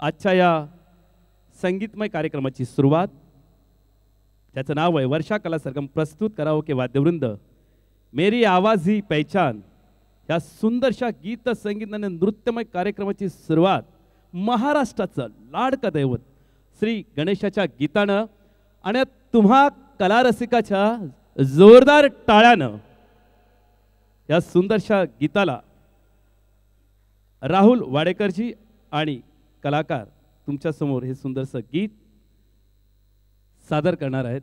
आजच्या या संगीतमय कार्यक्रमाची सुरुवात त्याचं नाव आहे वर्षा कला सरगम प्रस्तुत करावं के वाद्यवृंद मेरी आवाज ही पहचान या सुंदरशा गीत संगीत आणि नृत्यमय कार्यक्रमाची सुरुवात महाराष्ट्राचं लाडकं दैवत श्री गणेशाच्या गीतानं आणि तुम्हा कलारसिकाच्या जोरदार टाळ्यानं या सुंदरशा गीताला राहुल वाडेकरजी आणि कलाकार तुमच्यासमोर हे सुंदरसं गीत सादर करणार आहेत.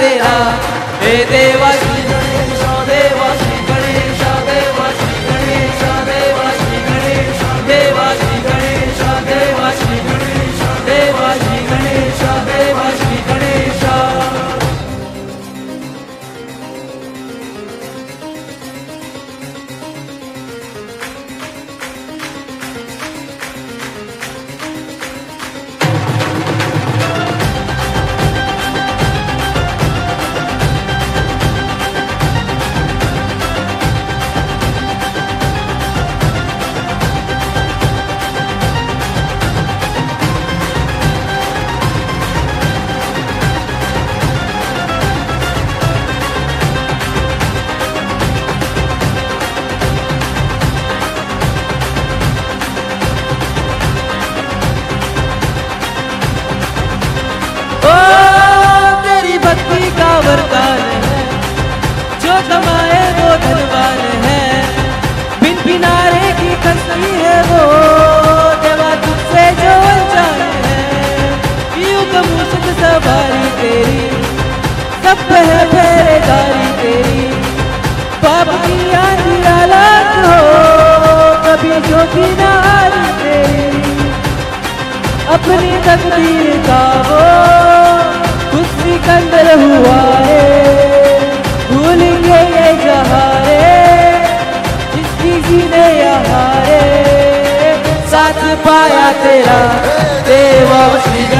तेरा हे देवा सवारी तेरी, सब है पहरेदारी तेरी। पाप की हो, कभी ज्योति ना हारी तेरी। अपनी तकदीर का वो खुद सिकंदर हुआ है। भूलेंगे ये जहारे, जिसकी जीने यहाँ साथ पाया तेरा, देवा श्री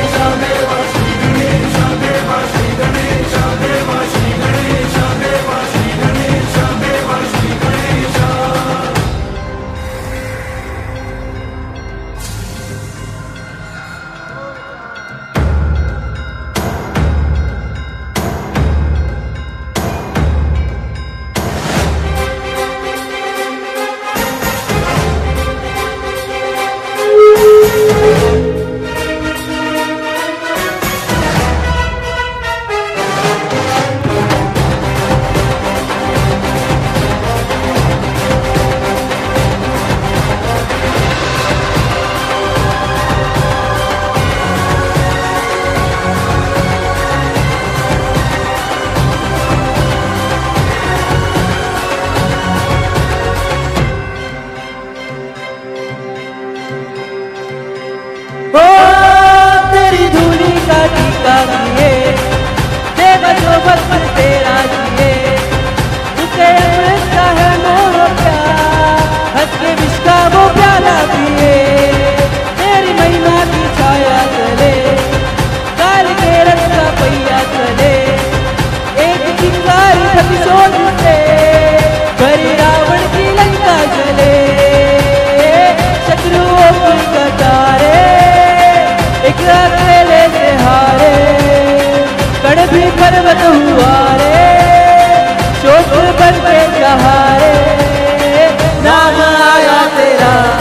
से हारे कण भी पर्वत हुआ रे शोक बन के कहा नाम आया तेरा।